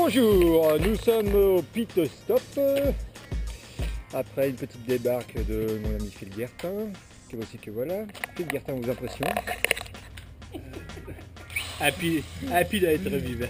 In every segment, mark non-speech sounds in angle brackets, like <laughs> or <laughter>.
Bonjour, nous sommes au pit stop après une petite débarque de mon ami Phil Guertin, que voici que voilà. Phil Guertin vous impressionne Happy, happy d'être vivant.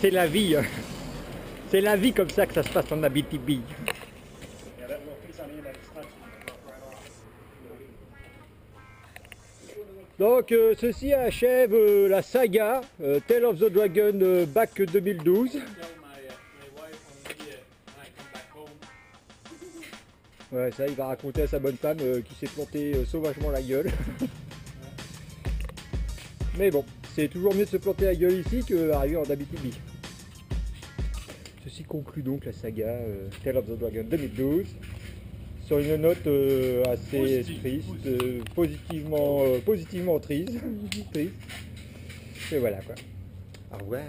C'est la vie. hein. C'est la vie comme ça que ça se passe en Abitibi. Donc euh, ceci achève euh, la saga euh, Tale of the Dragon Back 2012. Ouais, ça il va raconter à sa bonne femme qui s'est planté euh, sauvagement la gueule. <laughs> Mais bon, c'est toujours mieux de se planter la gueule ici que d'arriver en Abitibi. Ceci conclut donc la saga euh, Tale of the Dragon 2012 sur une note euh, assez Positive, triste, euh, positivement, euh, positivement triste. <laughs> triste. Et voilà quoi. Au revoir.